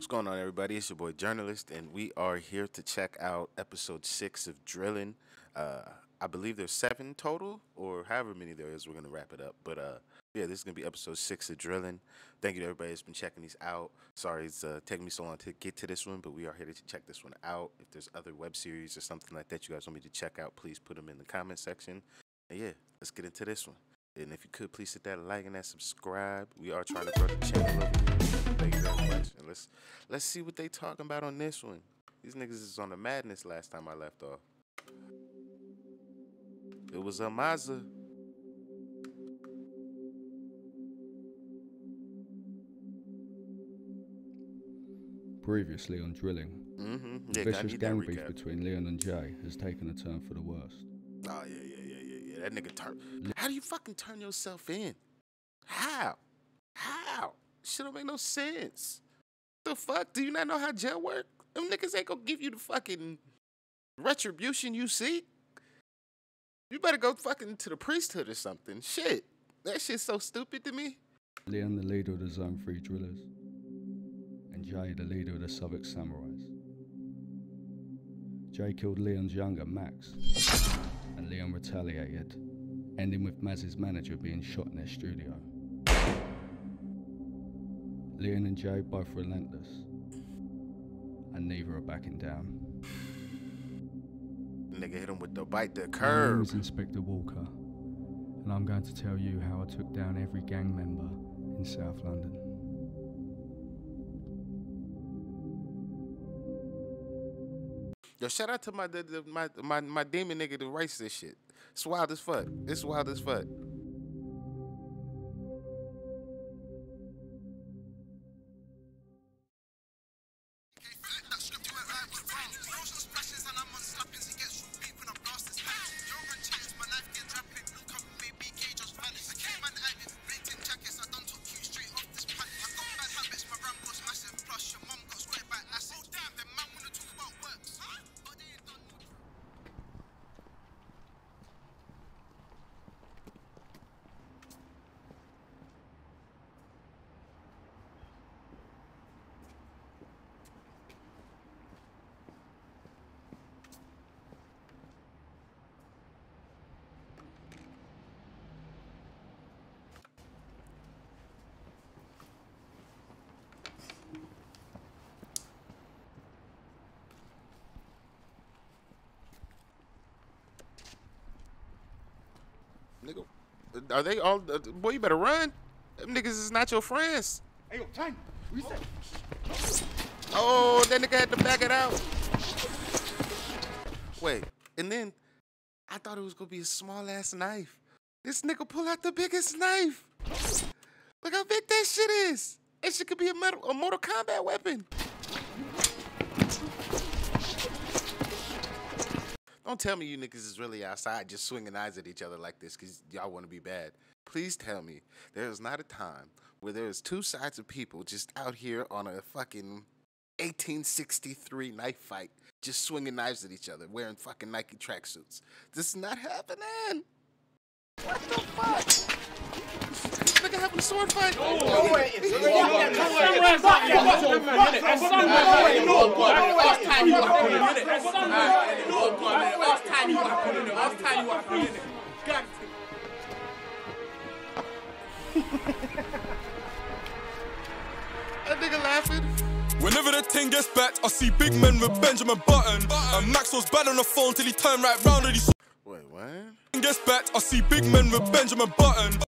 What's going on, everybody? It's your boy Jurnalist, and we are here to check out episode six of Drillin. Uh, I believe there's seven total, or however many there is. We're gonna wrap it up, but uh, yeah, this is gonna be episode six of Drillin. Thank you to everybody that's been checking these out. Sorry it's uh, taking me so long to get to this one, but we are here to check this one out. If there's other web series or something like that you guys want me to check out, please put them in the comment section. And yeah, let's get into this one. And if you could, please hit that like and that subscribe. We are trying to grow the channel over. Thank you very much. And let's let's see what they talking about on this one. These niggas is on the madness last time I left off. It was a Mazda. Previously on Drillin, Mm-hmm. the Yeah, I vicious gang beef between Leon and Jay has taken a turn for the worst. Oh yeah, yeah, yeah, yeah, yeah. That nigga turn. How do you fucking turn yourself in? How? How? Shit don't make no sense. The fuck? Do you not know how jail work? Them niggas ain't gonna give you the fucking retribution you seek. You better go fucking to the priesthood or something. Shit. That shit's so stupid to me. Leon, the leader of the Zone 3 drillers, and Jay, the leader of the Southwark Samurais. Jay killed Leon's younger, Max, and Leon retaliated, ending with Maz's manager being shot in their studio. Leon and Jay both relentless, and neither are backing down. Nigga hit him with the bite the My name is Inspector Walker, and I'm going to tell you how I took down every gang member in South London. Yo, shout out to my my my my demon nigga that writes this shit. It's wild as fuck. It's wild as fuck. Are they all? Uh, boy, you better run. Them niggas is not your friends. Hey, yo, time. Reset. Oh, that nigga had to back it out. Wait, and then I thought it was gonna be a small ass knife. This nigga pull out the biggest knife. Look how big that shit is. That shit could be a, metal, a Mortal Kombat weapon. Don't tell me you niggas is really outside just swinging knives at each other like this because y'all want to be bad. Please tell me there is not a time where there is two sides of people just out here on a fucking 1863 knife fight, just swinging knives at each other, wearing fucking Nike tracksuits. This is not happening. What the fuck? This nigga having a sword fight. That nigga laughing. Whenever the thing gets back, I see big men with Benjamin Button. And Max was bad on the phone till he turned right round and he saw Wait, what? gets back, I see big men with Benjamin Button.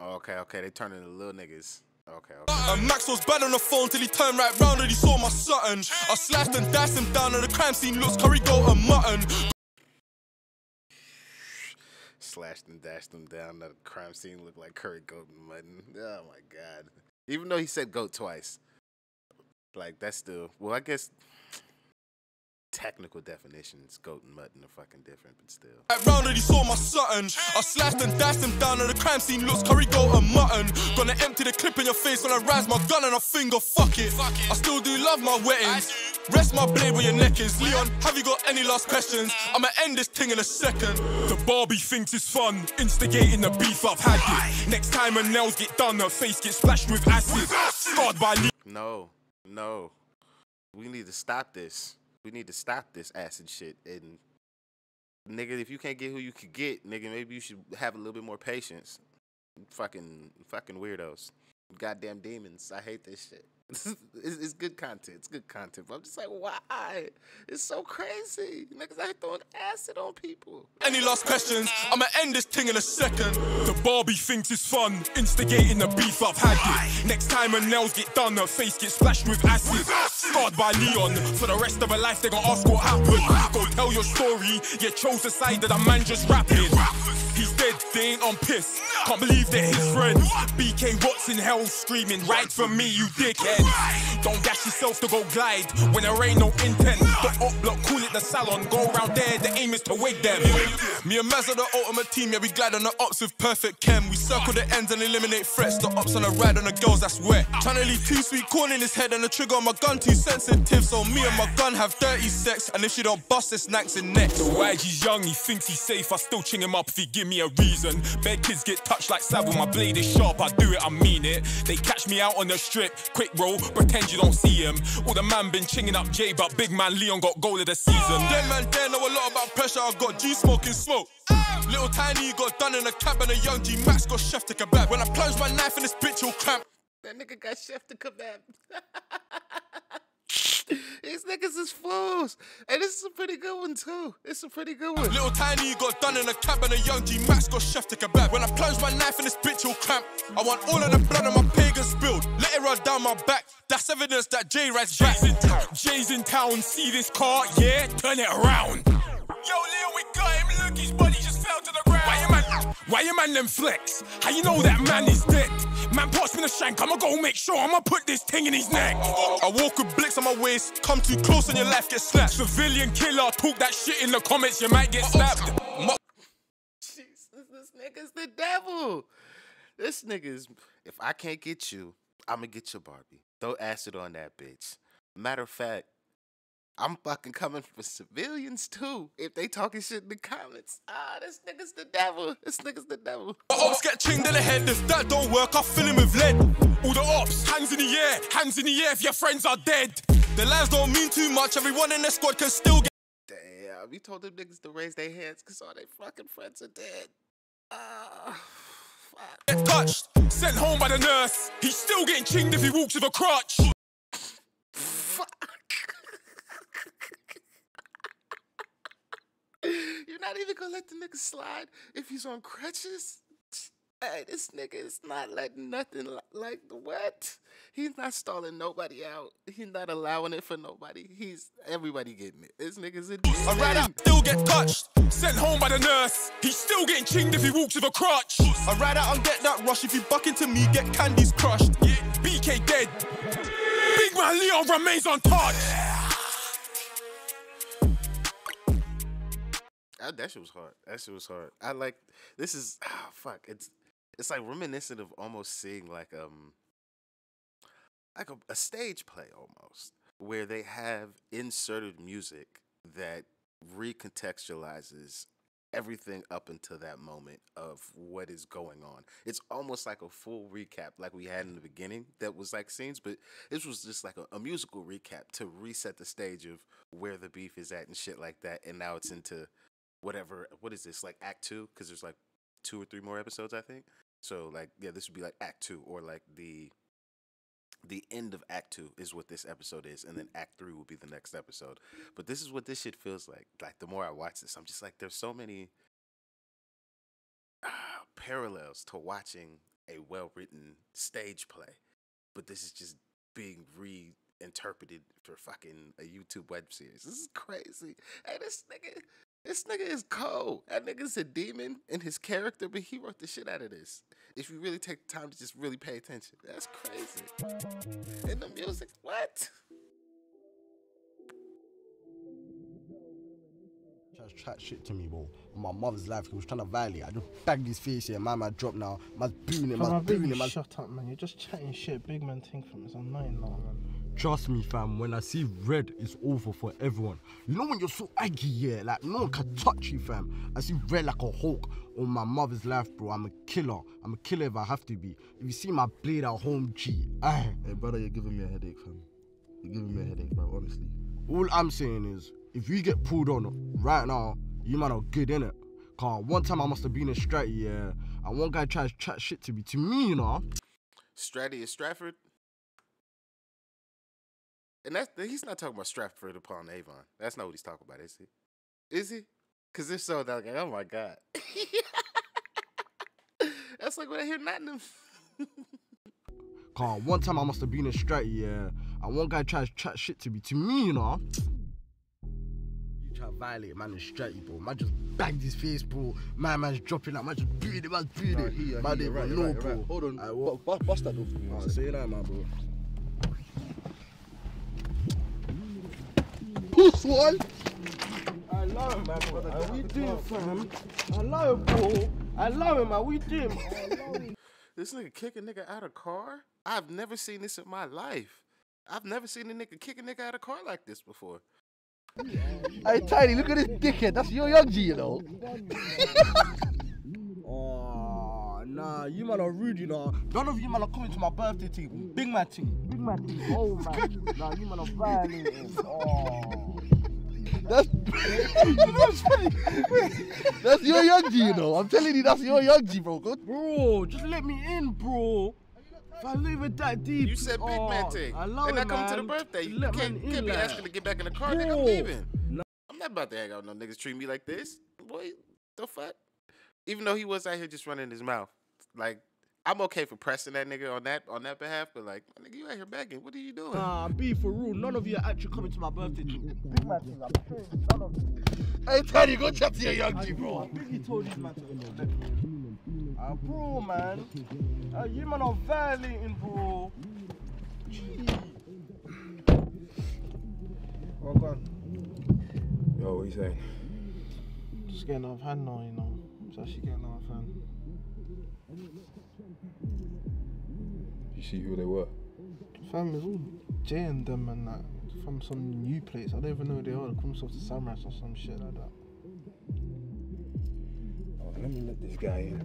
Okay, okay. They turn into little niggas. Okay, okay. Uh, and Max was bad on the phone till he turned right round and he saw my Sutton. I slashed and dashed him down and the crime scene looks curry goat and mutton. Slashed and dashed him down. The crime scene looked like curry goat and mutton. Oh my god. Even though he said goat twice. Like that's still well, I guess technical definitions, goat and mutton are fucking different, but still. Right round and he saw my Sutton. I slashed and dashed him down and the crime scene looks curry goat and mutton. Gonna empty the clip in your face when I rise my gun and I finger fuck it. I still do love my wettings. Rest my blade where your neck is. Leon, have you got any last questions? I'ma end this thing in a second. The Barbie thinks it's fun, instigating the beef, I've had it. Next time her nails get done, her face gets splashed with acid. Scarred by No. no, we need to stop this. We need to stop this acid shit. And nigga, if you can't get who you could get, nigga, maybe you should have a little bit more patience. Fucking, fucking weirdos. Goddamn demons. I hate this shit. It's, it's good content. It's good content. But I'm just like, why? It's so crazy. Niggas out here throwing acid on people. Any last questions? I'ma end this thing in a second. The Barbie thinks it's fun, instigating the beef I've had it. Next time her nails get done, her face gets splashed with acid. Scarred by neon. for the rest of her life they gon' ask what happened. Go tell your story, you chose the side that a man just rapping. He's dead, they ain't on piss. Can't believe they're his friends. BK what's in hell screaming, right for me, you dickhead. Don't gas yourself to go glide when there ain't no intent. The up block, call it the salon. Go around there, the aim is to wake them. Me and Maz are the ultimate team, yeah, we glide on the ups with perfect chem. We circle the ends and eliminate threats. The ups on the ride on the girls, that's wet. Trying to leave too sweet corn in his head and the trigger on my gun too sensitive. So me and my gun have dirty sex. And if she don't bust, it's snacks and next. The YG's young, he thinks he's safe. I still ching him up if he give me a reason. Bad kids get touched like Savile, my blade is sharp, I do it, I mean it. They catch me out on the strip, quick roll, pretend you don't see him. All the man been chinging up Jay, but big man Leon got goal of the season. Them man there know a lot about pressure, I got G smoking smoke. Little tiny got done in a cab and a young G Max got chef to kebab. When I plunge my knife in this bitch, he'll cramp. That nigga got chef to kebab. These niggas is fools. And this is a pretty good one, too. It's a pretty good one. Little tiny got done in a cab and a young G Max got chef to kebab. When I plunge my knife in this bitch, he'll cramp. I want all of the blood on my pagan spilled. Let it run down my back. That's evidence that J rides back. Jay's in town. Jay's in town. See this car? Yeah, turn it around. Yo, Leo, we got him. Look, his Why you man? Why them flex? How you know that man is dead? Man pass me the shank. I'ma go make sure I'ma put this thing in his neck. I walk with blicks on my waist. Come too close and your life gets slapped. Civilian killer. Talk that shit in the comments. You might get slapped. Jesus, this nigga's the devil. This nigga's. If I can't get you, I'ma get your Barbie. Throw acid on that bitch. Matter of fact, I'm fucking coming for civilians too. If they talking shit in the comments, ah, this nigga's the devil. This nigga's the devil. The ops get chinged in the head. If that don't work, I'll fill him with lead. All the ops, hands in the air, hands in the air if your friends are dead. The lies don't mean too much. Everyone in the squad can still get. Damn, we told them niggas to raise their hands because all their fucking friends are dead. Ah, fuck. get touched. Sent home by the nurse. He's still getting chinged if he walks with a crutch. Fuck. You're not even gonna let the nigga slide if he's on crutches? Hey, this nigga is not letting nothing li- like the what? He's not stalling nobody out. He's not allowing it for nobody. He's everybody getting it. This nigga's a A rider demon. still get touched. Sent home by the nurse. He's still getting chinged if he walks with a crutch. A rider and get that rush. If you buck into me, get candies crushed. BK dead. Big man Leon remains untouched. That, that shit was hard. That shit was hard. I like this is ah fuck. It's it's like reminiscent of almost seeing like um like a, a stage play almost where they have inserted music that recontextualizes everything up until that moment of what is going on. It's almost like a full recap like we had in the beginning that was like scenes, but this was just like a, a musical recap to reset the stage of where the beef is at and shit like that. And now it's into whatever what is this like act two? Because there's like two or three more episodes i think. So like yeah this would be like act two or like the the end of act two is what this episode is and then act three will be the next episode. But this is what this shit feels like like the more i watch this i'm just like there's so many ah, parallels to watching a well-written stage play but this is just being reinterpreted for fucking a youtube web series. This is crazy. Hey this nigga this nigga is cold. That nigga's a demon in his character, but he wrote the shit out of this. If you really take the time to just really pay attention, that's crazy. And the music, what? Tries to chat shit to me, bro. On my mother's life, he was trying to violate. I just bagged his face here. My man dropped now. Man's booing him. Come on, Man's booing him. shut up, man. You're just chatting shit. Big man think from it's annoying now, man. Trust me, fam. When I see red, it's over for everyone. You know when you're so aggy, yeah, like no one can touch you, fam. I see red like a hawk on my mother's life, bro. I'm a killer. I'm a killer if I have to be. If you see my blade at home, G, aye. Hey, brother, you're giving me a headache, fam. You're giving me a headache, bro. Honestly. All I'm saying is, if you get pulled on right now, you might not good in it. Cause one time I must have been in Stratty, yeah, and one guy tried to chat shit to me. To me, you know, Stratty is Stratford. And that's he's not talking about Stratford upon Avon. That's not what he's talking about, is he? Is he? Cause if so, they're like, oh my god. that's like what I hear Nottingham. cause one time I must have been in Stratty, yeah, and one guy tried to chat shit to me. To me, you know, you try to violate man in Stratty, bro. Man just banged his face, bro. My man's dropping out, man just beating it, man's beating Nah, it. he- man, he- they right, don't you're know, right, bro. right. Hold on. Alright, what? Bu- bu- Bust that door for me. one Alright, say that, man, bro. Puss one. Allow him, man. bro. How we doing, fam? Allow him, bro. Allow him, man. We doing. This nigga kick a nigga out of car? I've never seen this in my life. I've never seen a nigga kick a nigga out of car like this before. Hey, Tiny, look at this dickhead. That's your young G, you know. Oh. Nah, you man are rude, you know. None of you man are coming to my birthday team. Big man team. Big man team. Oh, man. nah, you man are violating. Oh. That's you know what's funny? That's your young G, you know. I'm telling you, that's your young G, bro. Go. Bro, just let me in, bro. If I leave it that deep. You said big oh, man thing. Allow and it, I come to the birthday. You Let can't, can't in, be like. asking to get back in the car, nigga. I'm Bro. leaving. I'm not about to hang out with no niggas treat me like this. Boy, the fuck? Even though he was out here just running his mouth. Like, I'm okay for pressing that nigga on that on that behalf, but like, my nigga, you out here begging. What are you doing? Nah, be for real. None of you are actually coming to my birthday team. Big man. I'm sure none of you. Hey, Tiny, go chat to your young G, I bro. Biggie told these man to let me in. Ah, bro, man. Ah, you man are violating, bro. Well gone. Yo, what you saying? Just getting out of hand now, you know. It's actually getting out of hand. You see who they were? Fam, it's all Jay and them and that from some new place. I don't even know who they are. They call themselves the Samurais or some shit like that. Oh, let me let this guy in.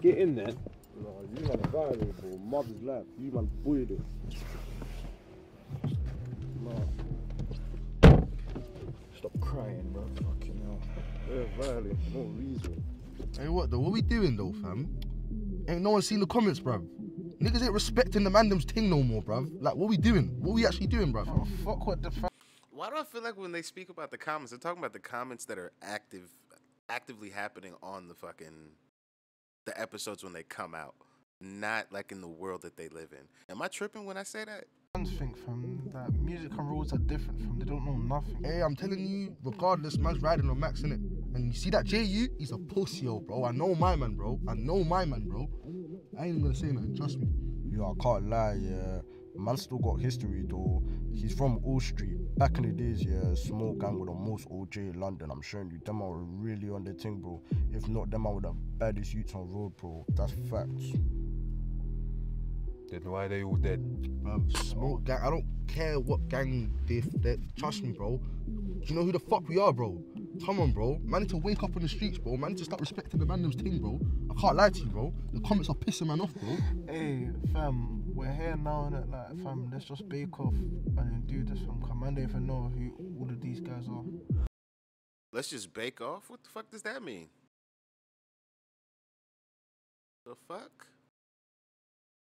Get in there. No, you man are violating, bro. Mother's life. You man bullied it. Stop crying, bro. Fucking hell. Yeah, violating for no reason. Hey, what though? What we doing though, fam? Ain't no one seen the comments, bruv. Niggas ain't respecting the mandom's thing no more, bruv. Like, what we doing? What we actually doing, bruv? Oh, fuck what the fuck. Why do I feel like when they speak about the comments, they're talking about the comments that are active, actively happening on the fucking the episodes when they come out, not like in the world that they live in. Am I tripping when I say that? Fans think, fam, that music and rules are different, fam. They don't know nothing. Hey, I'm telling you, regardless, man's riding on Max, innit? And you see that JU? He's a pussy, yo, bro. I know my man, bro. I know my man, bro. I ain't even gonna say nothing, trust me. Yeah, I can't lie, yeah. Man still got history though. He's from All Street. Back in the days, yeah, small gang with the most OJ in London. I'm showing you, them are really on the thing, bro. If not, them are with the baddest youths on road, bro. That's facts. Then why are they all dead? Bruv, smoke gang. I don't care what gang they, they trust me, bro. Do you know who the fuck we are, bro? Come on, bro. Man need to wake up on the streets, bro. Man need to start respecting the mandom's thing, bro. I can't lie to you, bro. The comments are pissing man off, bro. Hey, fam, we're here now, and like, fam, let's just bake off and do this, fam. Come on, I don't even know who all of these guys are. Let's just bake off. What the fuck does that mean? The fuck?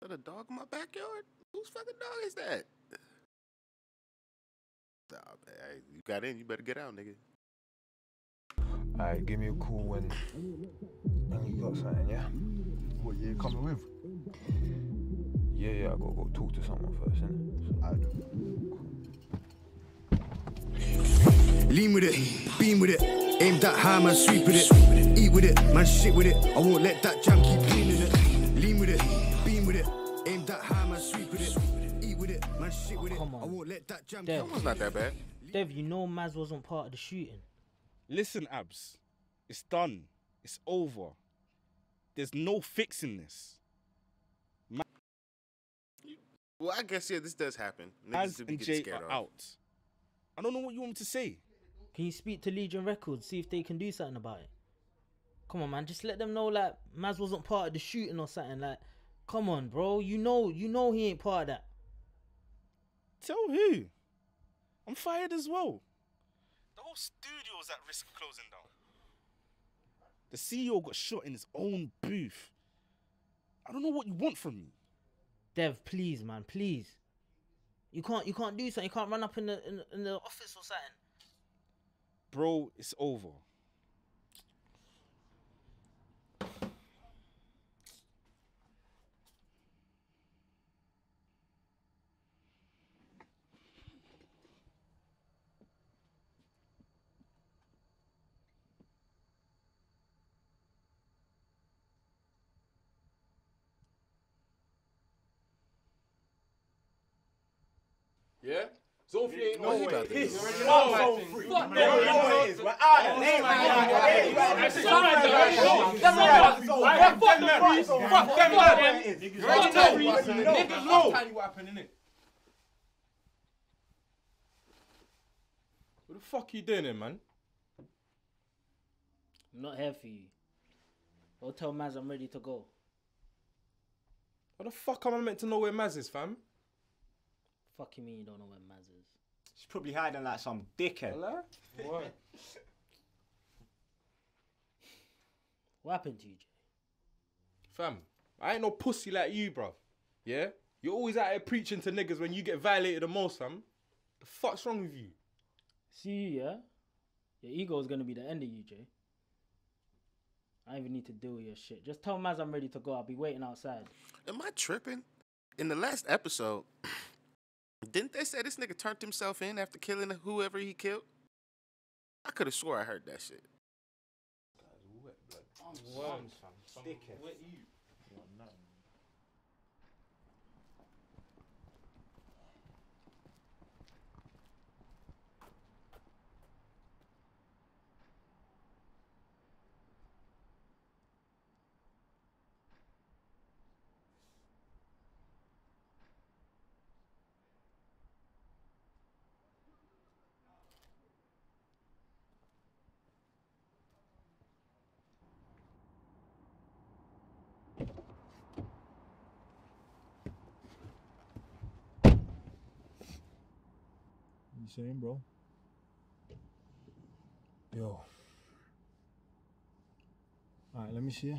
Is that a dog in my backyard? Whose fucking dog is that? Nah, man, hey, you got in, you better get out, nigga. Alright, give me a call when, when you got something, yeah? What you coming with? Yeah, yeah, I gotta go talk to someone first, innit? Lean with it, beam with it, aim that high, man, sweep with it, eat with it, man, shit with it. I won't let that jam keep cleaning it. Shit with it. Come I on. won't let that jam Dev. keep That one's not that bad. Dev, you know Maz wasn't part of the shooting. Listen, Abs, it's done. It's over. There's no fixing this. Well, I guess yeah, this does happen. Niggas Az do be and getting Jay scared are off. out. I don't know what you want me to say. Can you speak to Legion Records, see if they can do something about it? Come on, man, just let them know like Maz wasn't part of the shooting or something. Like, come on, bro, you know, you know he ain't part of that. Tell who? I'm fired as well. The whole studio is at risk of closing down. The CEO got shot in his own booth. I don't know what you want from me. Dev, please, man, please. You can't, you can't do something. You can't run up in the in, the- in the office or something. Bro, it's over. Yeah? Sophie ain't No no way. way. Piss. You already No know way. my thing. Fuck that. already know No what way. it is. We're Name my name. yeah, Hey, yeah. right. Fuck them That's man. all right. Fuck them all right. man. So, Fuck fuck them them man. man. Fuck Fuck them them man. man. Niggas You know. already know. You Niggas already know. know. Niggas I'll tell you what happened, innit? What the fuck you doing here, man? I'm not here for you. Or tell Maz I'm ready to go. What the fuck am I meant to know where Maz is, fam? Fuck you mean you don't know where Maz is? She's probably hiding like some dickhead. Hello? What? What happened to you, Jay? Fam, I ain't no pussy like you, bruv. Yeah? You're always out here preaching to niggas when you get violated the most, fam. The fuck's wrong with you? See you, yeah? Your ego is gonna be the end of you, Jay. I don't even need to deal with your shit. Just tell Maz I'm ready to go. I'll be waiting outside. Am I tripping? In the last episode, didn't they say this nigga turned himself in after killing whoever he killed? I could have swore I heard that shit. Worms, fam. Some wet you. You saying, bro? Yo. Alright, let me see it.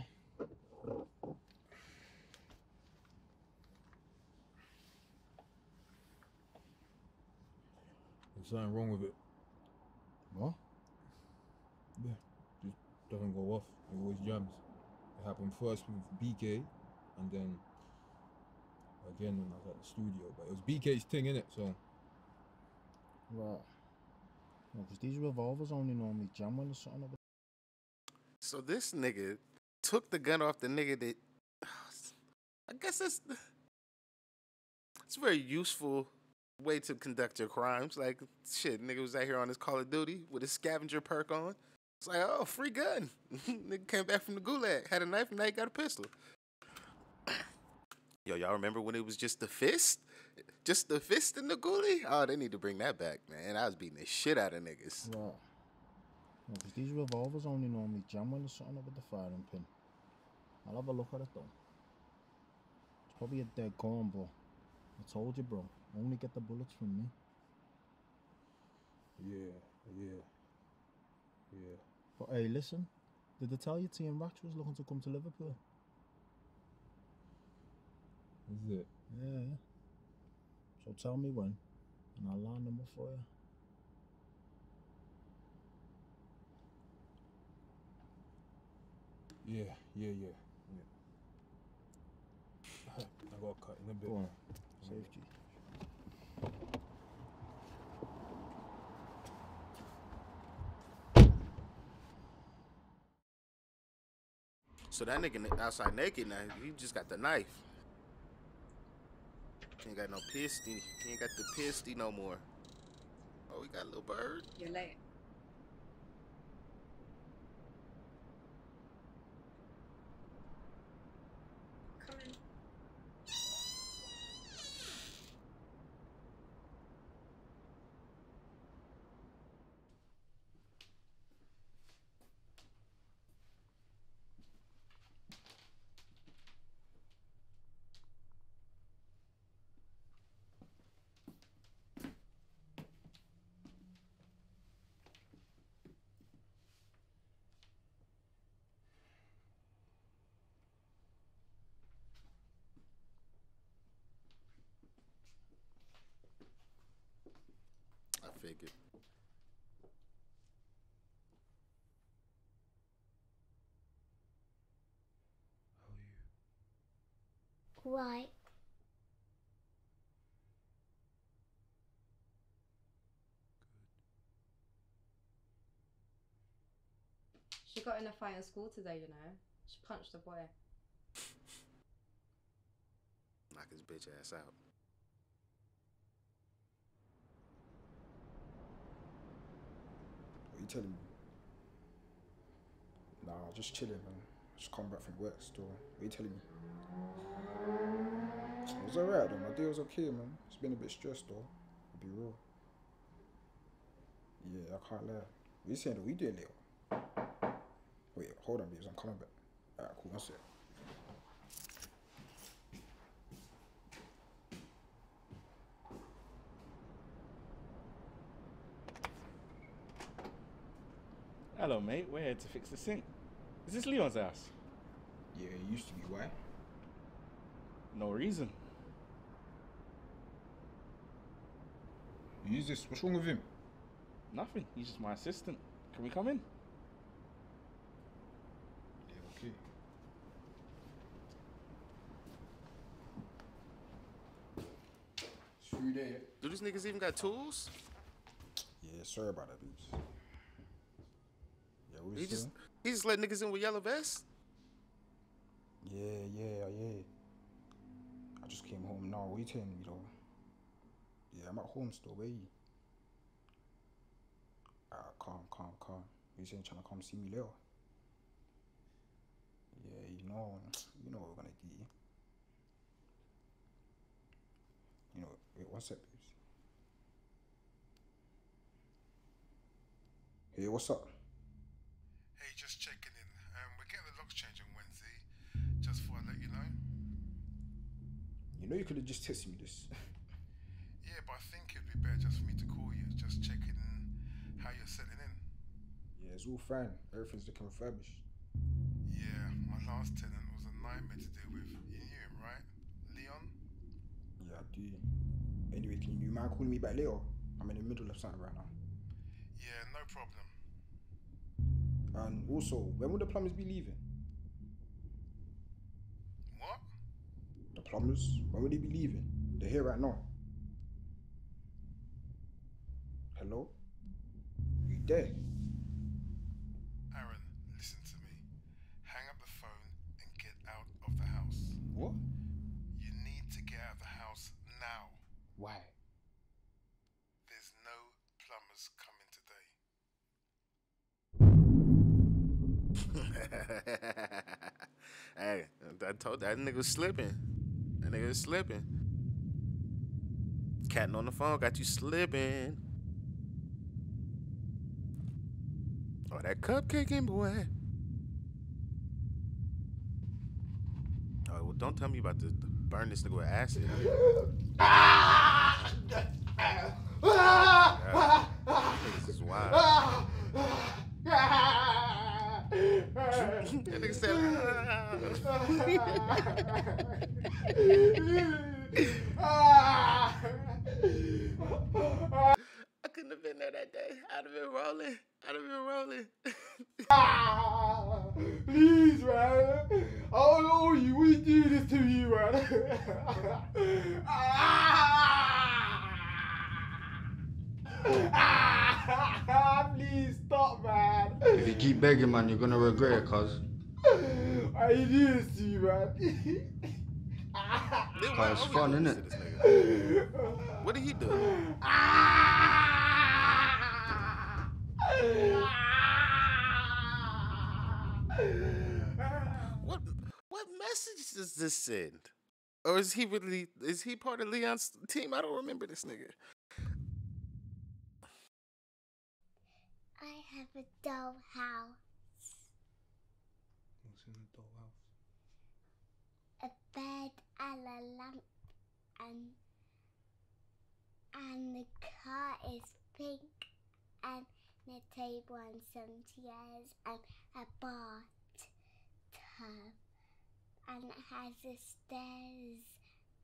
There's something wrong with it. What? Yeah, just doesn't go off. It always jams. It happened first with BK, and then again when I was at the studio. But it was BK's thing, innit? So Right. Because these revolvers only normally jam when there's something up. So this nigga took the gun off the nigga that I guess that's it's a very useful way to conduct your crimes. Like shit, nigga was out here on his Call of Duty with his scavenger perk on. It's like, oh, free gun. nigga came back from the gulag, had a knife, and now he got a pistol. Yo, y'all remember when it was just the fist? Just the fist in the ghoulie? Oh, they need to bring that back, man. I was beating the shit out of niggas. Right. Because these revolvers only normally jam when there's something up with the firing pin. I'll have a look at it though. It's probably a dead corn, bro. I told you, bro. Only get the bullets from me. yeah, yeah, yeah. But hey, listen. Did they tell you Team Ratch was looking to come to Liverpool? Is it? Yeah. So tell me when, and I'll line them up for you. Yeah, yeah, yeah, yeah. I got cut in a bit. Go on. Safety. So that nigga outside naked now, he just got the knife. Ain't got no pisty. Ain't got the pisty no more. Oh, we got a little bird. You're late. Come in. Right. She got in a fight in school today, you know. She punched a boy. Knock his bitch ass out. Are you telling me? Nah, just chilling, man. Just come back from work still. What are you telling me? It was alright though. My day was okay, man. It's been a bit stressed though. I'll be real. Yeah, I can't lie. You saying? What you doing later? Wait, hold on, babes. I'm coming back. Alright, cool. One sec. Hello, mate. We're here to fix the sink. Is this Leon's house? Yeah, it used to be. Why? No reason. Who's this? What's wrong with him? Nothing. He's just my assistant. Can we come in? Yeah, okay. Through there. Do these niggas even got tools? Yeah, sorry about that, babes. Yeah, what He you just saying? He just let niggas in with yellow vests. Yeah, yeah, yeah. I just came home now. What you telling me though? Yeah, I'm at home still. Where you? Ah, calm, calm, calm. You saying trying to come see me later? Yeah, you know, you know what we're gonna do. You know, wait, one sec, babes. Hey, what's up? Just checking in. Um, we're getting the locks changed on Wednesday. Just thought I'd let you know. You know you could have just texted me this. Yeah, but I think it'd be better just for me to call you. Just checking how you're settling in. Yeah, it's all fine. Everything's looking refurbished. Yeah, my last tenant was a nightmare to deal with. You knew him, right? Leon? Yeah, I do. Anyway, can you mind calling me back later? I'm in the middle of something right now. Yeah, no problem. And also, when will the plumbers be leaving? What? The plumbers? When will they be leaving? They're here right now. Hello? You there? hey, I told that nigga was slipping. That nigga was slipping. Catting on the phone got you slipping. Oh, that cupcaking boy. Oh, well, don't tell me about to burn this nigga with acid. God, niggas is wild. That nigga said, ah. I couldn't have been there that day. I'd have been rolling. I'd have been rolling. Please, man. I don't know you. We do this to you, man. Ah. Please stop, man. If you keep begging, man, you're gonna regret it, cuz. I do this to you, man. Cuz it's fun, innit? What did he do? What what message does this send? Or is he really is he part of Leon's team? I don't remember this nigga. I have a doll house, What's in the dollhouse? a bed and a lamp, and and the car is pink, and a table and some chairs and a bathtub, and it has the stairs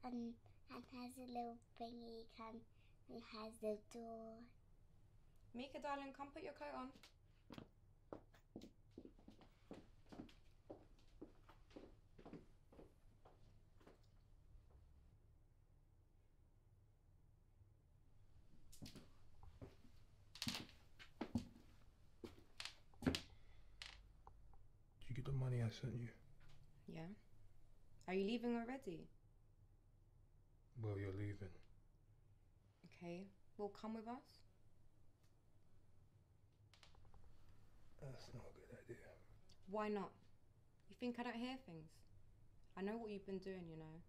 and and has a little thingy can and has the door. Mika, darling, come put your coat on. Did you get the money I sent you? Yeah. Are you leaving already? Well, you're leaving. Okay. Well, come with us. That's not a good idea. Why not? You think I don't hear things? I know what you've been doing, you know.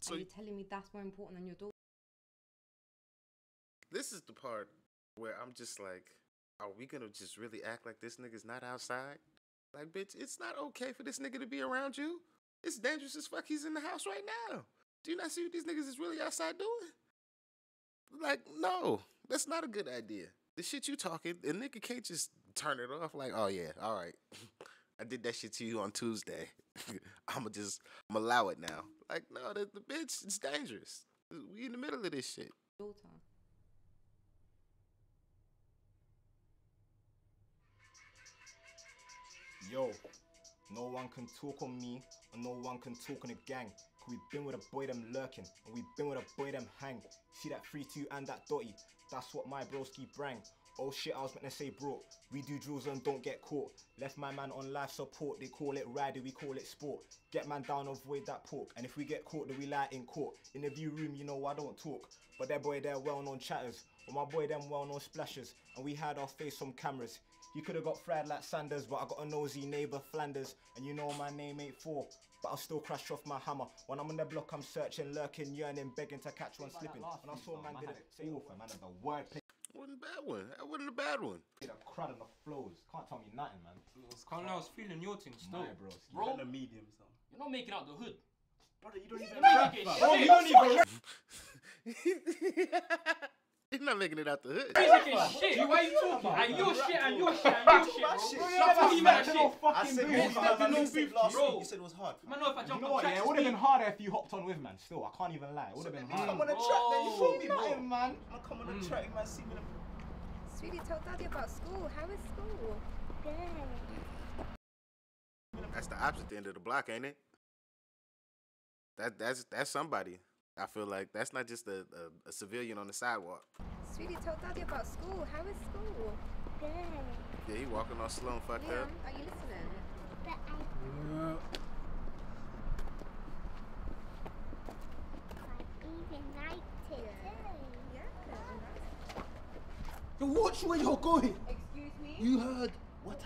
So Are y- you telling me that's more important than your daughter? This is the part where I'm just like, are we gonna just really act like this nigga's not outside? Like, bitch, it's not okay for this nigga to be around you. It's dangerous as fuck. He's in the house right now. Do you not see what these niggas is really outside doing? Like, no, that's not a good idea. The shit you talking, the nigga can't just turn it off like, oh yeah, all right. I did that shit to you on Tuesday. I'ma just I'ma allow it now. Like, no, the, the bitch, it's dangerous. We in the middle of this shit. Daughter. Yo, no one can talk on me, and no one can talk on the gang. Cause we been with a boy them lurking, and we been with a boy them hang. See that 3-2 and that dotty, that's what my broski brang. Oh shit, I was meant to say bro. We do drills and don't get caught. Left my man on life support, they call it riding, we call it sport. Get man down, avoid that pork. And if we get caught, then we lie in court. In the view room, you know I don't talk. But that boy, they're well known chatters. Or my boy, them well known splashers. And we had our face on cameras. You could have got fried like Sanders, but I got a nosy neighbor Flanders. And you know my name ain't four. But I'll still crash off my hammer. When I'm on the block, I'm searching, lurking, yearning, begging to catch one slipping. When I saw man did it, say oof, man the word pick. Wasn't a bad one. That wasn't a bad one. The crud and the flows. Can't tell me nothing, man. Can't I was feeling your thing still. My bros. Bro, the mediums though. You're not making out the hood. Brother, you don't even even rap, rap, fam. fam. Bro, Bro, you you don't don't even even He's not making it out the hood. Music is shit. Why are you talking? And your shit and your shit and your shit, bro. Stop talking about shit. I said Bro, was stop hard, man. no You said beef, bro. week, said it was hard. Man, know if I You jump know on what, track yeah, it would have been harder if you hopped on with man. Still, I can't even lie. It would have been then harder. come on the track, then you feel me, nothing, bro. man. I come on the mm. track, man. See me. Sweetie, tell daddy about school. How is school? Good. That's the opposite end of the block, ain't it? That that's that's somebody. I feel like that's not just a, a, a civilian on the sidewalk. Sweetie, tell daddy about school. How is school? Good. Yeah, he walking on slow and fucked Leon, up. are you listening? But I even liked it Yo, watch where you're going. Excuse me? You heard what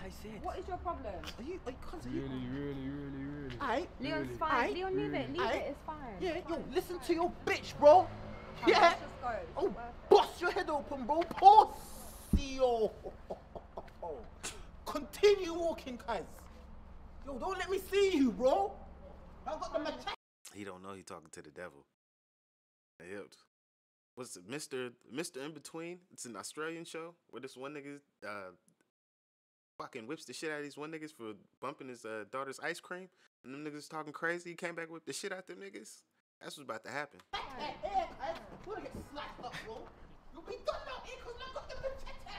I said. What is your problem? Are you? Are you can't Really, really, really, really. Aight. Leon's Really? fine. Aight. Leon, leave it. Leave Aight. it. It's fine. Yeah, yo, listen to your bitch, bro. Come, yeah. let's just go. It's Oh, bust your head open, bro. Pussy, yo. Continue walking, cuz. Yo, don't let me see you, bro. I got the machete. He don't know he talking to the devil. Yep. What's it, Mr. Mr. Inbetween? It's an Australian show where this one nigga uh fucking whips the shit out of these one niggas for bumping his uh, daughter's ice cream. And them niggas talking crazy. He came back with the shit out them niggas. That's what's about to happen. Hey, hey, cuz. Wanna get up, bro? You'll be done now, eh? Cause I got the machete.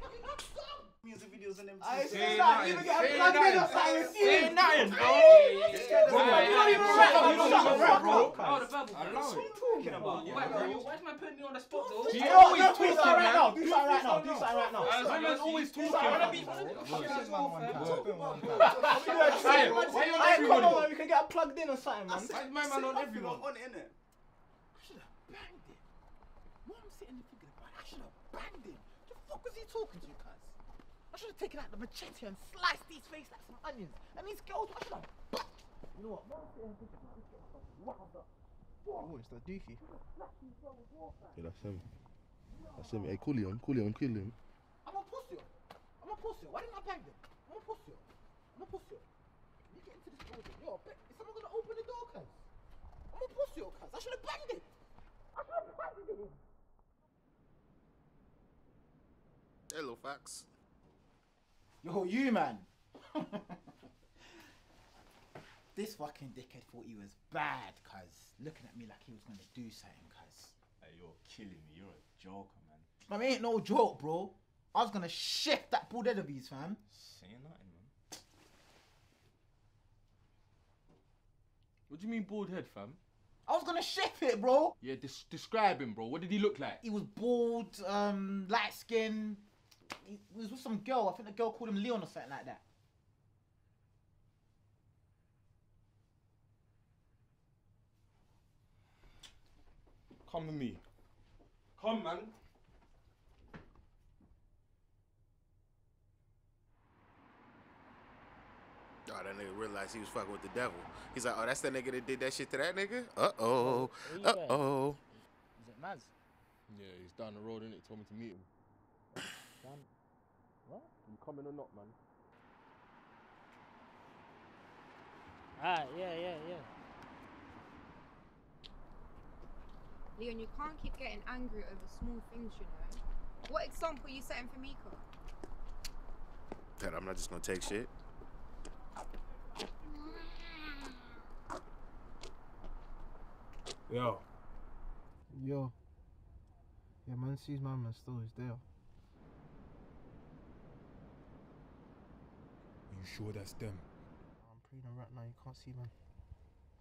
You're not dumb. Music videos and them. I say that, even get a plug in or something. Say nothing, bro. Bro, Hey, you don't even hey, rap, hey, you don't shut even up, rap, bro. bro. Oh, the verbal. What are you talking about? Why, bro? Why is man putting me on the spot, though? Do You you always know- do talking, something right now, do something right now, do something right now. Man, man always talking. something Wanna right be- now. wanna be- Look, Fuck this it. man one time. Word. Word. Hey, why you on Hey, come on, we can get plugged in or something, man. Why my man on everyone? On it, innit? banged him. What I'm sitting there thinking about, I should have banged him. The fuck was he talking to, you cuz? I should have taken out the machete and sliced his face like some onions. And these girls, I should have. You know what? man, I'm sitting here thinking, this guy's so wound up. Oh, it's the dookie. Yeah, that's him. That's him. Hey, call him, call him, kill him. I'm a pussy. I'm a pussy. Why didn't I bang them? I'm a pussy. I'm a pussy. You get into this building. Yo, bet, is someone gonna open the door, cuz? I'm a pussy, cuz. I should have banged him. I should have banged him. Hello, Fox. Yo, you man. this fucking dickhead thought he was bad, cuz. Looking at me like he was gonna do something, cuz. Hey, you're killing me. You're a joker, man. Man, ain't no joke, bro. I was gonna shift that bald head of his, fam. Saying nothing, man. What do you mean bald head, fam? I was gonna shift it, bro. Yeah, des- describe him, bro. What did he look like? He was bald, um, light skin he was with some girl. I think the girl called him Leon or something like that. Come with me. Come, man. Oh, that nigga realized he was fucking with the devil. He's like, oh, that's the nigga that did that shit to that nigga? Uh oh. Uh oh. Is it Maz? Yeah, he's down the road, and he Told me to meet him. Dan? What? You coming or not, man? Ah, yeah, yeah, yeah. Leon, you can't keep getting angry over small things, you know. What example are you setting for Miko? That I'm not just gonna take shit. Yo. Yo. Yeah, man sees my man still is there. Are you sure that's them? I'm praying right now, you can't see man.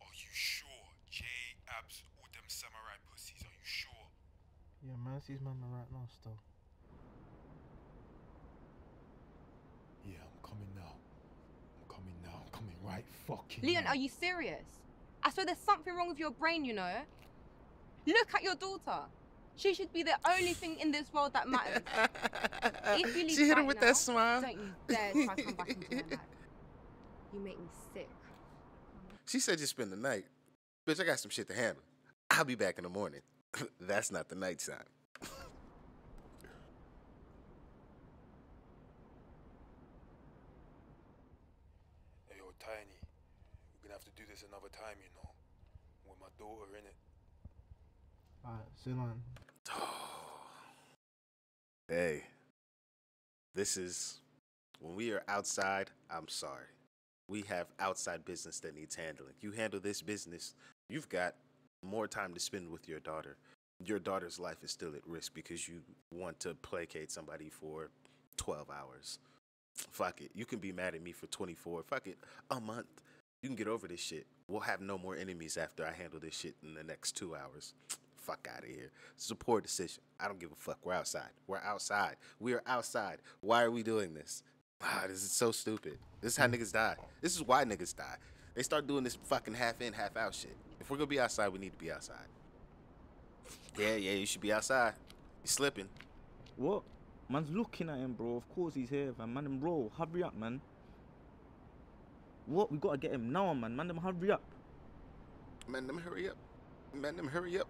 Are you sure? J Abs, all them samurai pussies, are you sure? Yeah, man sees my man right now still. Yeah, I'm coming now. I'm coming now. I'm coming right fucking Leon, now. are you serious? I swear there's something wrong with your brain, you know. Look at your daughter. She should be the only thing in this world that matters. if you leave She hit him with now, that smile. Don't you dare try to come back into my life. You make me sick. She said just spend the night. Bitch, I got some shit to handle. I'll be back in the morning. That's not the night time. Hey, yo, Tiny. We're gonna have to do this another time, you know. With my daughter, innit? Alright, Ceylon. Hey, this is when we are outside. I'm sorry. We have outside business that needs handling. You handle this business, you've got more time to spend with your daughter. Your daughter's life is still at risk because you want to placate somebody for 12 hours. Fuck it. You can be mad at me for 24. Fuck it. A month. You can get over this shit. We'll have no more enemies after I handle this shit in the next two hours. Fuck out of here. It's a poor decision. I don't give a fuck. We're outside. We're outside. We are outside. Why are we doing this? Ah, this is so stupid. This is how niggas die. This is why niggas die. They start doing this fucking half in, half out shit. If we're gonna be outside, we need to be outside. Yeah, yeah, you should be outside. You slipping. What? Man's looking at him, bro. Of course he's here, man. Man, them roll. Hurry up, man. What? We gotta get him now, man. Man, them hurry up. Man, them hurry up. Man, them hurry up.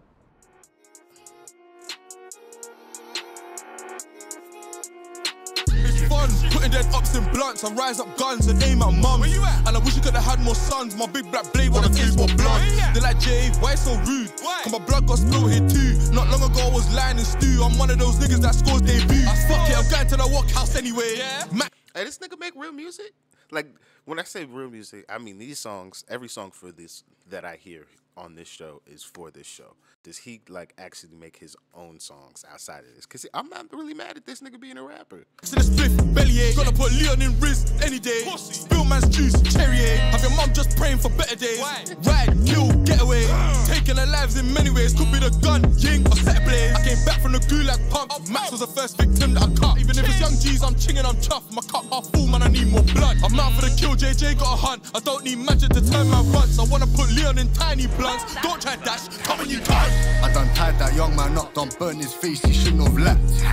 It's putting dead ups in blunts. I rise up guns and aim at mum. Where you at? And I wish I could have had more sons. My big black blade wanna taste more blood. They like Jay, why so rude? Cause my blood got spilled here too. Not long ago I was lying in stew. I'm one of those niggas that scores debut. I fuck it, I'm going to the workhouse anyway. Yeah. Hey, this nigga make real music? Like when I say real music, I mean these songs. Every song for this that I hear on this show is for this show. Does he like actually make his own songs outside of this? Cause I'm not really mad at this nigga being a rapper. in a spliff, bellyache. Gonna put Leon in wrist any day. Spill man's juice, cherry A. Have your mum just praying for better days. Ride, kill, get away. Taking their lives in many ways. Could be the gun, ying, or set blaze. I came back from the gulag pump. Max was the first victim that I cut. Even if it's young G's, I'm chinging, I'm chuffed. My cup half full, man, I need more blood. I'm out for the kill, JJ got a hunt. I don't need magic to turn my runs. I wanna put Leon in tiny blunts. Don't try dash, come when you done. I done tied that young man up, done burn his face, he shouldn't have left.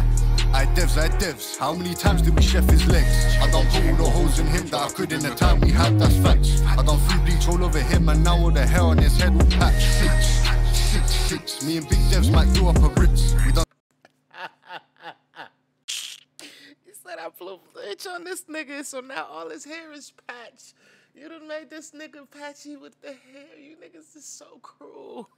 I devs, I devs, how many times did we chef his legs? I done put all the holes in him that I could in the time we had, that's facts. I done food bleach all over him and now all the hair on his head will patch. Six, six, six, me and big devs might do up a Ritz. We done He said I blew bleach on this nigga, so now all his hair is patched. You done made this nigga patchy with the hair. You niggas is so cruel.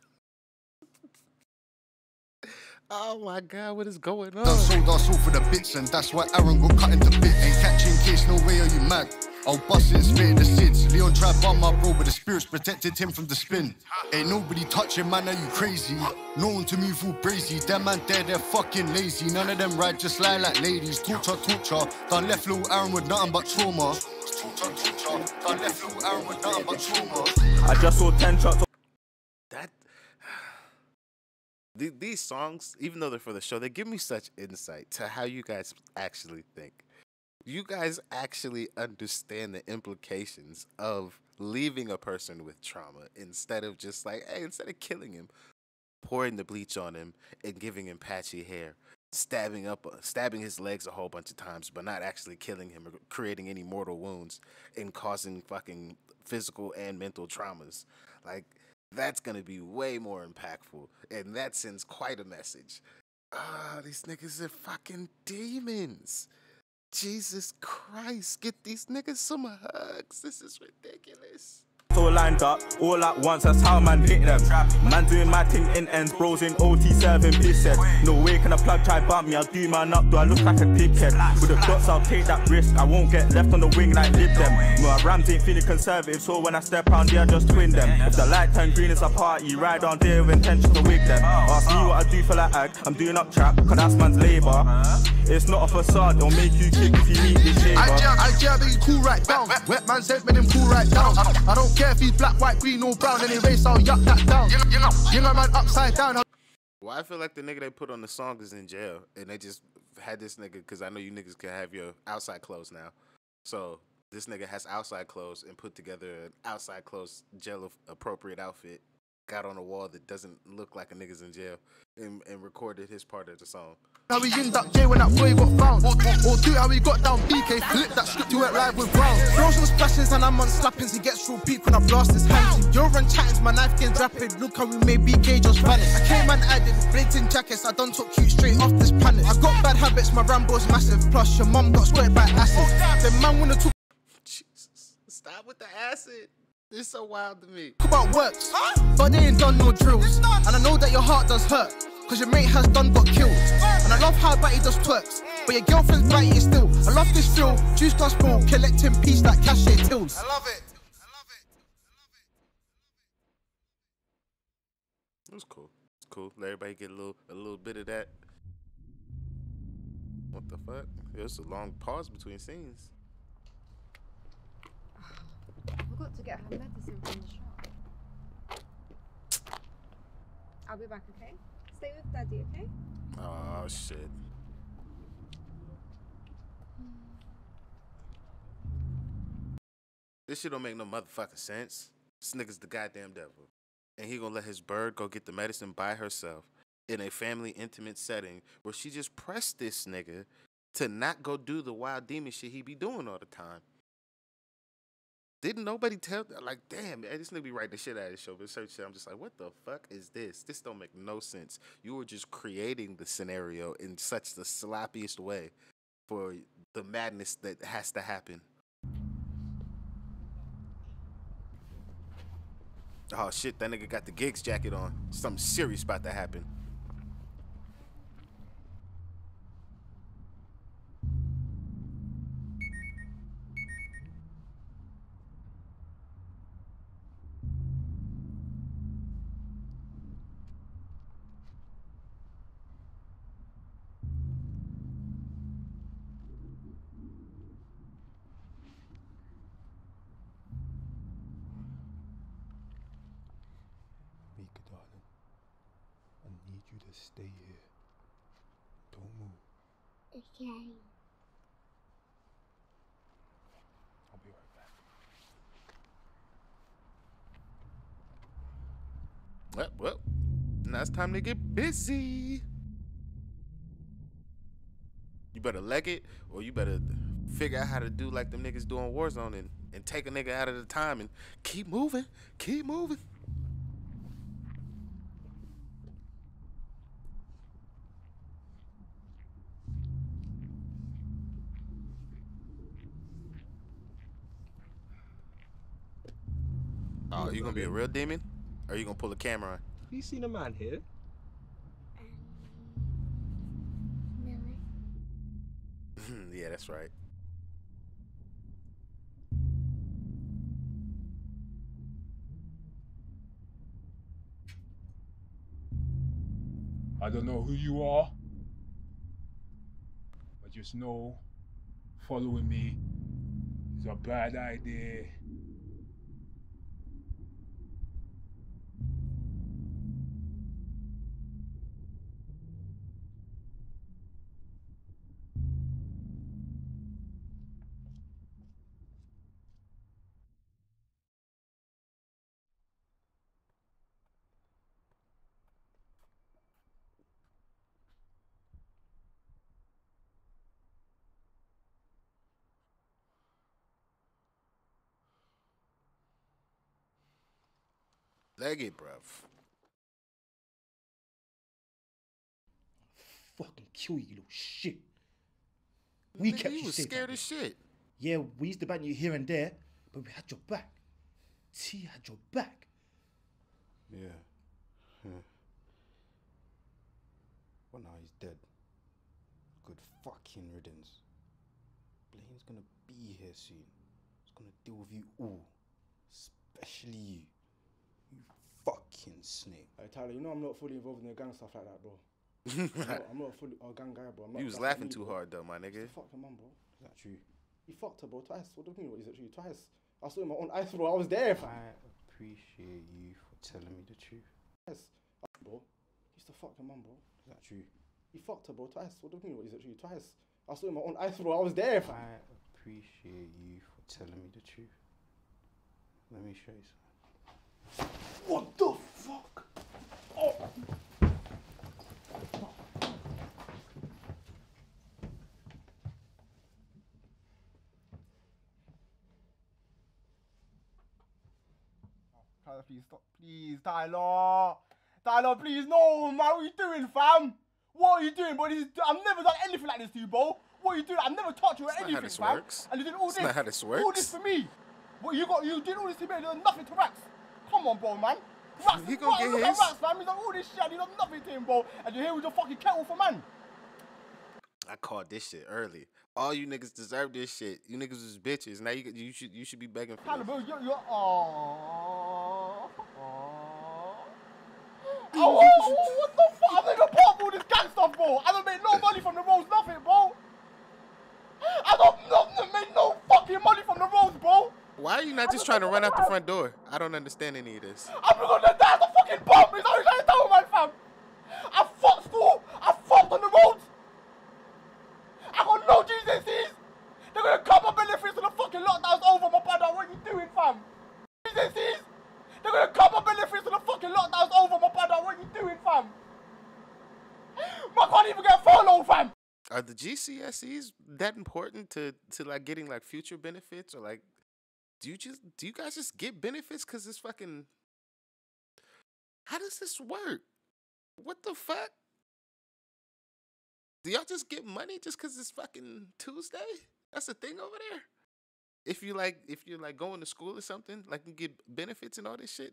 oh my god, what is going on? Done sold our soul for the bits, and that's why Aaron got cut into bits. Ain't catching case, no way are you mad. I'll bust it and spit in the sids. Leon tried bum my bro, but the spirits protected him from the spin. Ain't nobody touching, man, are you crazy? No to move all brazy. Them man there, they're fucking lazy. None of them ride, just lie like ladies. Torture, torture. Done left little Aaron with nothing but trauma. Torture, torture. I just saw 10 shots. That these songs, even though they're for the show, they give me such insight to how you guys actually think. You guys actually understand the implications of leaving a person with trauma instead of just like, hey, instead of killing him, pouring the bleach on him and giving him patchy hair, stabbing up, stabbing his legs a whole bunch of times, but not actually killing him or creating any mortal wounds and causing fucking physical and mental traumas. Like that's gonna be way more impactful, and that sends quite a message. Ah, these niggas are fucking demons. Jesus Christ, get these niggas some hugs. This is ridiculous. All lined up, all at once, that's how man hit them. Man doing my thing in ends, bros in OT serving biscuits. No way can a plug try bump me, I'll do man up, do I look like a dickhead? With the dots, I'll take that risk, I won't get left on the wing like lib them. No, my rams ain't feeling conservative, so when I step round there, I just twin them. If the light turn green, it's a party, ride on there with intention to wig them. Ask me what I do for that ag, I'm doing up trap, cause that's man's labour. It's not a facade, don't make you kick if you meet this shaver. I jab, I jab, he cool right down. Wet man said, man, him cool right down. I don't care if he's black, white, green, or brown. Any race, I'll yuck that down. You know, man, upside down. Well, I feel like the nigga they put on the song is in jail, and they just had this nigga because I know you niggas can have your outside clothes now. So this nigga has outside clothes and put together an outside clothes jail appropriate outfit, got on a wall that doesn't look like a nigga's in jail, and, and recorded his part of the song. How we end up jail when that boy got found. Or, or do how we got down BK, flip that script, you went live with Brown. Throws on splashes and I'm on slappings, he gets real peak when I blast his hands. You're on chattings, my knife gets rapid. Look how we made BK just vanish. I came and added in jackets, I done took cute straight off this planet. I got bad habits, my Rambo's massive. Plus, your mum got squared by acid. The man wanna talk Stop with the acid. This is so wild to me. about works, but they ain't done no drills. And I know that your heart does hurt, cause your mate has done got killed. And I love how Batty does twerks, but your girlfriend's Batty is still. I love this feel, juice gospel, collecting peace like cachet tills. I love it. I love it I love it. It was cool. It's cool. Let everybody get a little a little bit of that. What the fuck? It was a long pause between scenes. Forgot to get her medicine from the shop. I'll be back, okay? Stay with daddy, okay? Oh shit. This shit don't make no motherfucking sense. This nigga's the goddamn devil. And he gonna let his bird go get the medicine by herself in a family intimate setting where she just pressed this nigga to not go do the wild demon shit he be doing all the time. Didn't nobody tell like damn man, this nigga be writing the shit out of this show, but search shit, I'm just like, what the fuck is this? This don't make no sense. You were just creating the scenario in such the sloppiest way for the madness that has to happen. Oh shit, that nigga got the gigs jacket on. Something serious about to happen. I'll be right back. Well, well, now it's time to get busy. You better leg it, or you better figure out how to do like them niggas do on Warzone and, and take a nigga out of the time and keep moving, keep moving. Gonna be a real mm-hmm. demon? Or you gonna pull a camera on? You seen a man here? Mm-hmm, yeah, that's right. I don't know who you are, but just know following me is a bad idea. Leg it, bruv. Fucking kill you, little shit. We Nigga, kept you you was safe. scared as shit. Yeah, we used to ban you here and there, but we had your back. T had your back. Yeah. yeah. Well, now he's dead. Good fucking riddance. Blaine's gonna be here soon. He's gonna deal with you all. Especially you. Fucking snake. Hey Tyler, you know I'm not fully involved in the gang stuff like that, bro. I'm, not, I'm not fully a gang guy, bro. I'm not, You was laughing me, too bro. hard though, my nigga. Fuck the man, bro. Is that true? He fucked her, bro, twice. What do you mean? What is it true? Twice. I saw my own eyes, bro. I was there, fam. I appreciate you for telling me the truth. Twice. Bro. He used to fuck the man, bro. Is that true? He fucked her, bro, twice. What do you mean? What is it true? Twice. I saw my own eyes, bro. I was there, fam. I appreciate you for telling me the truth. Let me show you something. What the fuck? Oh. Tyler, please stop. Please, Tyler. Tyler, please, no, man. What are you doing, fam? What are you doing, bro? Is, I've never done anything like this to you, bro. What are you doing? I've never touched you or That's not how anything, this fam. works. And you did all That's this. not how this works. All this for me. What you got? You did all this to me. and You done nothing to Rax. Come on, bro, man. Rax, He gonna get look his. at Rax, fam. He's done all this shit. You done nothing to him, bro. And you're here with your fucking kettle for man. I called this shit early. All you niggas deserve this shit. You niggas was bitches. Now you you should you should be begging for bro, you're, you're, uh, uh, oh. Oh, oh, what the fuck? I'm even part of all this gang stuff, bro. I don't make no money from the roads, nothing, bro. I don't, not make no fucking money from the roads, bro. Why are you not just trying to run out the front door? I don't understand any of this. I'm gonna die as a fucking bomb. It's always trying to tell man, fam. I fucked school. I fucked on the roads. I got no GCSEs. They're gonna cut my benefits when the fucking lockdown's over, my brother. What are you doing, fam? GCSEs. They're gonna cut my benefits when the fucking lockdown's over, my brother. What are you doing, fam? I can't even get a furlough, fam. Are the GCSEs that important to to like getting like future benefits or like do you just do you guys just get benefits because it's fucking how does this work? What the fuck? Do y'all just get money just because it's fucking Tuesday? That's the thing over there. If you like, if you're like going to school or something, like you get benefits and all this shit.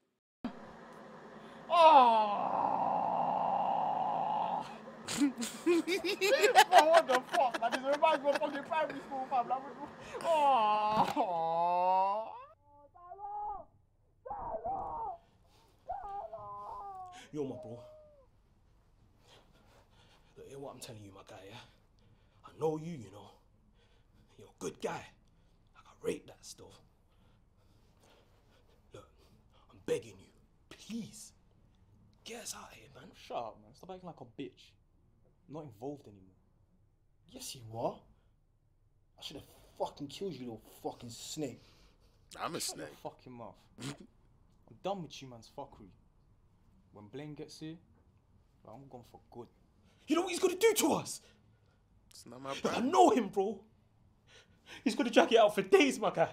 Oh. What the fuck, man? This reminds me fucking primary school, fam. Like, oh. Yo, my bro. Look, hear what I'm telling you, my guy, yeah? I know you, you know. You're a good guy. Like, I rate that stuff. Look, I'm begging you, please, get us out of here, man. Shut up, man. Stop acting like a bitch. I'm not involved anymore. Yes, you are. I should have fucking killed you, little fucking snake. I'm a Shut your snake. fucking mouth. I'm done with you, man's fuckery. When Blaine gets here, I'm gone for good. You know what he's gonna do to us? It's not my problem. I know him, bro. He's gonna drag it out for days, my guy.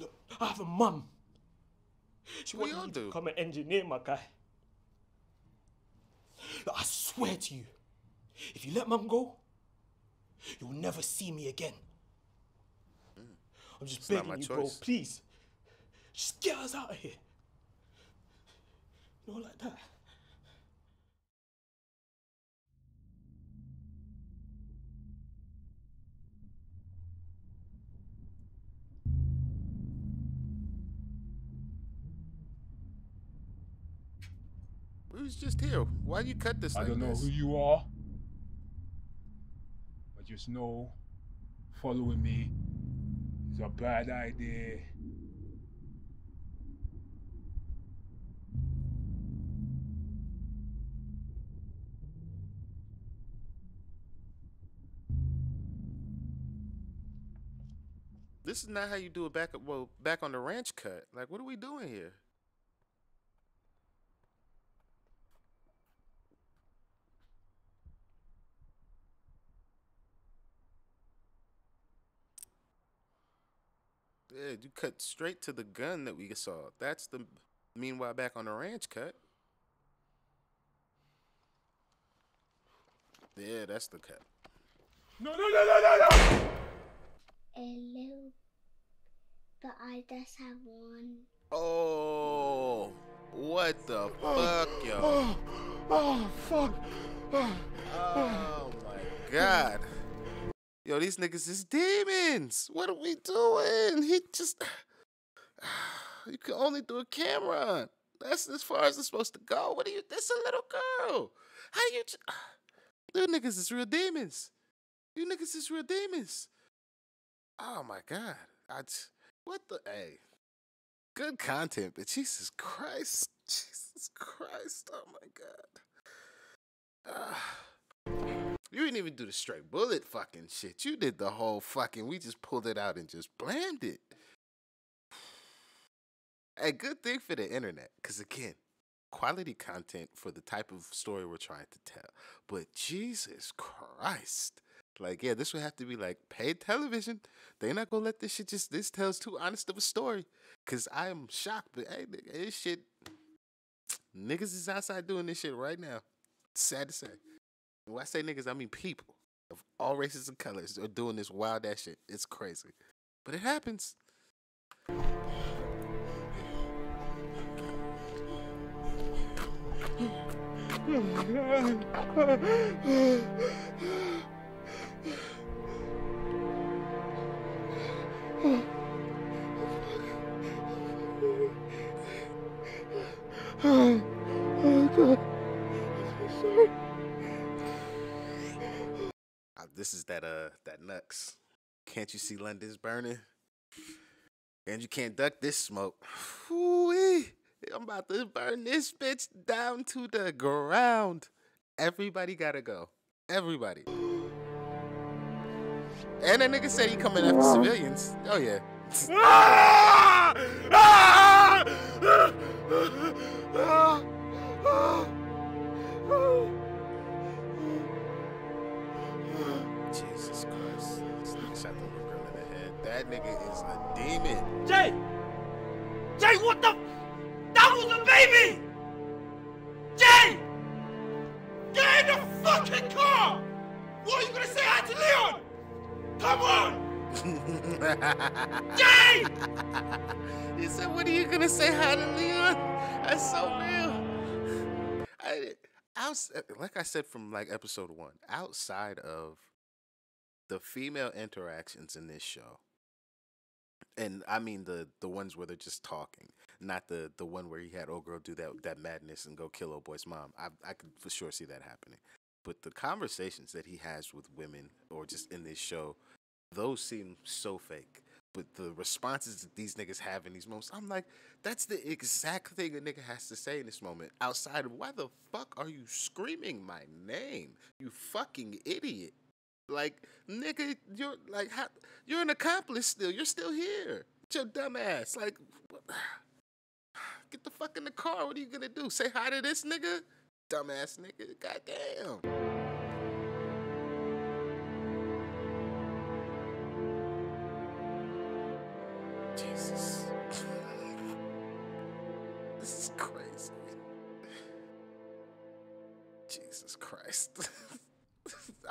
Look, I have a mum. She We wanted me do. to become an engineer, my guy. Look, I swear to you, if you let mum go, you'll never see me again. I'm just. It's begging you, bro. Please, just get us out of here. You know, like that. Was just here. Why you cut this I like don't know this? who you are, but just know following me is a bad idea. This is not how you do it back well back on the ranch cut. Like what are we doing here? Yeah, you cut straight to the gun that we saw. That's the meanwhile back on the ranch cut. Yeah, that's the cut. No, no, no, no, no, no! Hello. But I just have one. Oh, what the fuck, yo? Oh, oh, oh, fuck. Oh my god. Yo, these niggas is demons. What are we doing? He just. You can only do a camera. That's as far as it's supposed to go. What are you? This a little girl. How you? You niggas is real demons. You niggas is real demons. Oh my god. I. What the? Hey. Good content, but Jesus Christ. Jesus Christ. Oh my god. Ah. You didn't even do the straight bullet fucking shit. You did the whole fucking. We just pulled it out and just blamed it. A good thing for the internet, because again, quality content for the type of story we're trying to tell. But Jesus Christ. Like, yeah, this would have to be like paid television. They're not gonna let this shit just this tells too honest of a story. Cause I'm shocked, but hey, nigga, this shit niggas is outside doing this shit right now. Sad to say. When I say niggas, I mean people of all races and colors are doing this wild ass shit. It's crazy. But it happens. Oh that nux. Can't you see London's burning? And you can't duck this smoke. Whoo-wee. I'm about to burn this bitch down to the ground. Everybody gotta go. Everybody. And that nigga said he coming after civilians. Oh yeah. shot the girl in the head. That nigga is a demon. Jay! Jay, what the? That was a baby! Jay! Get in the fucking car! What are you gonna say hi to Leon? Come on! Jay! he said, "What are you gonna say hi to Leon?" That's so real. I, outs- like I said from like episode one, outside of the female interactions in this show, and I mean the the ones where they're just talking, not the the one where he had old girl do that that madness and go kill old boy's mom. I I could for sure see that happening. But the conversations that he has with women or just in this show, those seem so fake. But the responses that these niggas have in these moments, I'm like, that's the exact thing a nigga has to say in this moment. Outside of why the fuck are you screaming my name? You fucking idiot. Like, nigga, you're like, how, you're an accomplice still. You're still here. It's your dumb ass. Like, what- get the fuck in the car. What are you gonna do? Say hi to this nigga? Dumbass nigga. Goddamn.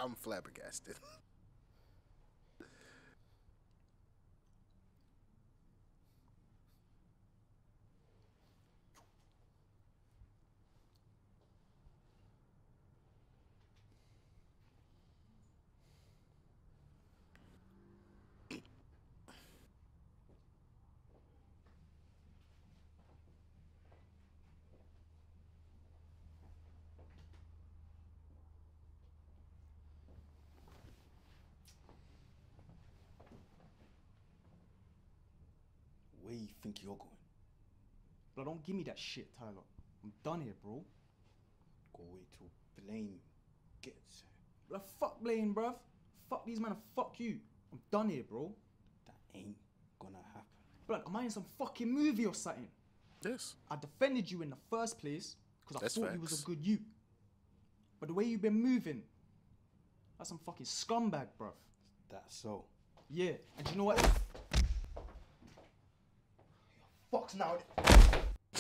I'm flabbergasted. Where you think you're going? Bro, don't give me that shit, Tyler. I'm done here, bro. Go wait till Blaine gets her. Bro, fuck Blaine, bruv. Fuck these men and fuck you. I'm done here, bro. That ain't gonna happen. Bro, am I in some fucking movie or something? Yes. I defended you in the first place because I That's thought you was a good you. But the way you've been moving, that's some fucking scumbag, bruv. That's so. Yeah, and you know what? Fucks now.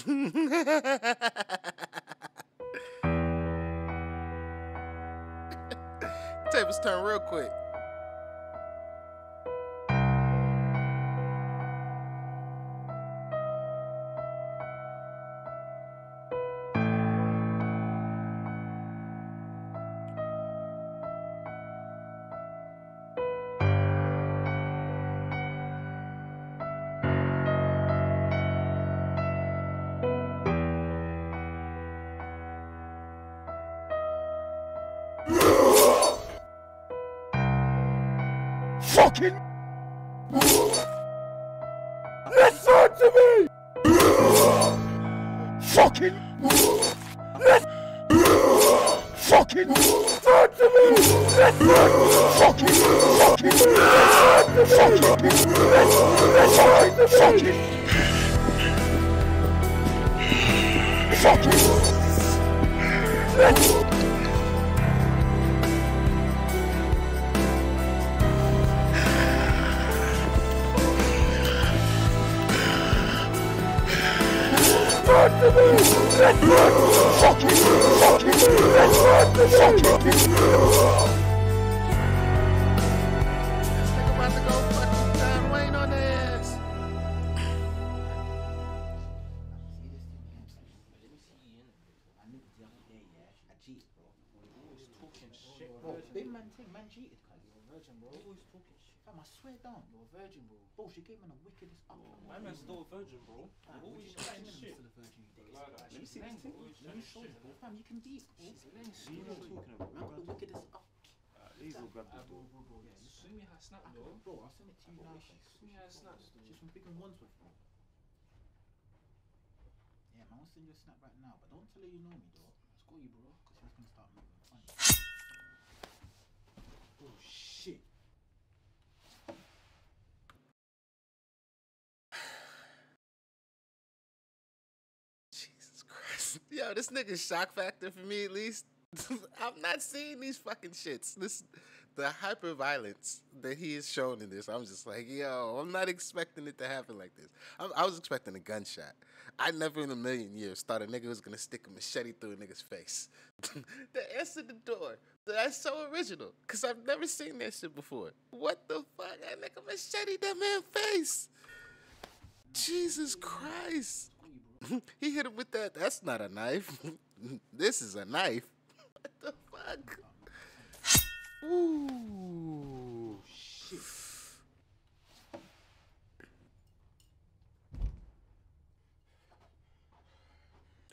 Tables turn real quick. Ah, bro, bro, bro, yeah. Show me her snap, I though. Bro, I'll send it to you now. Show She's me her snap. She's from Big and Wandsworth, bro. Yeah, man, I'll send you a snap right now, but don't tell her you know me, though. It's got you, bro, because she's gonna start moving funny. Oh shit. Jesus Christ. Yo, this nigga's shock factor for me at least. I'm not seeing these fucking shits. This the hyper violence that he is shown in this. I'm just like, yo, I'm not expecting it to happen like this. I, I was expecting a gunshot. I never in a million years thought a nigga was gonna stick a machete through a nigga's face. the answer the door. That's so original. Cause I've never seen that shit before. What the fuck? That nigga machete that man's face. Jesus Christ. he hit him with that. That's not a knife. this is a knife. What the fuck? Ooh. Shit.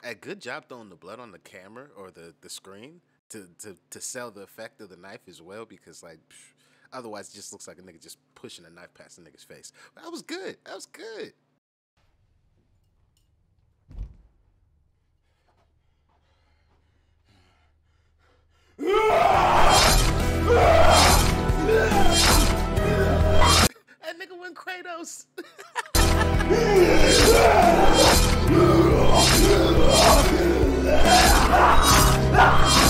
Hey, good job throwing the blood on the camera or the, the screen to, to, to sell the effect of the knife as well because like psh, otherwise it just looks like a nigga just pushing a knife past a nigga's face. But that was good. That was good. That nigga went Kratos. That's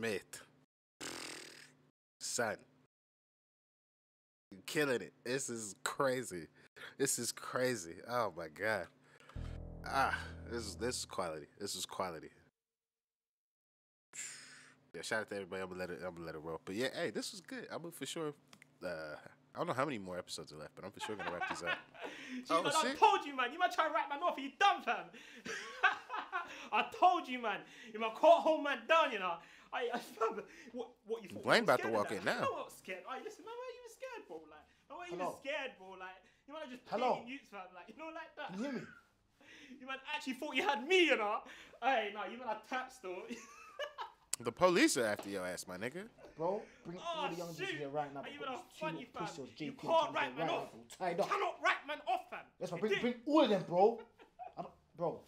Smith. Son. You're killing it. This is crazy. This is crazy. Oh my god. Ah, this is this is quality. This is quality. Yeah, shout out to everybody. I'm gonna let it. I'm gonna let it roll. But yeah, hey, this was good. I'm for sure. Uh, I don't know how many more episodes are left, but I'm for sure gonna wrap these up. Gee, man, I told you, man. You might try to wrap man off. You dumb, fam. I told you, man. You might can't hold man down, you know. I, I fam, what, what you thought? Wayne I was about to walk in now. I'm not scared. Hey, listen, man, why are you even scared, bro? Like, why are you even Hello? scared, bro? Like, you might have just Hello? pagan youths, fam. Like, you know, like that. Can you hear me? You man actually thought you had me, you know. Hey, no, you man had taps, though. The police are after your ass, my nigga. Bro, bring Oh, all the young shoot. bitches here right now. Are you because even funny, two fam? pussies, You JP, can't come write man right off. now, bro, Tied up. Cannot write man off, fam. That's why You bring, dig? bring all of them, bro. I don't, bro.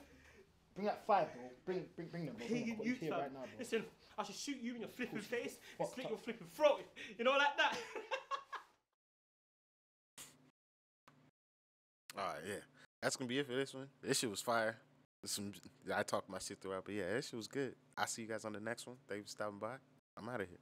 Bring that five, bro. Bring, bring, bring them, bro. Bring them. Hey, I've got you these here fam. right now, bro. Listen, I should shoot you in your flipping face and slit your flipping throat. You know, like that. All right, yeah. That's gonna be it for this one. This shit was fire. Some I talked my shit throughout, but yeah, this shit was good. I'll see you guys on the next one. Thank you for stopping by. I'm out of here.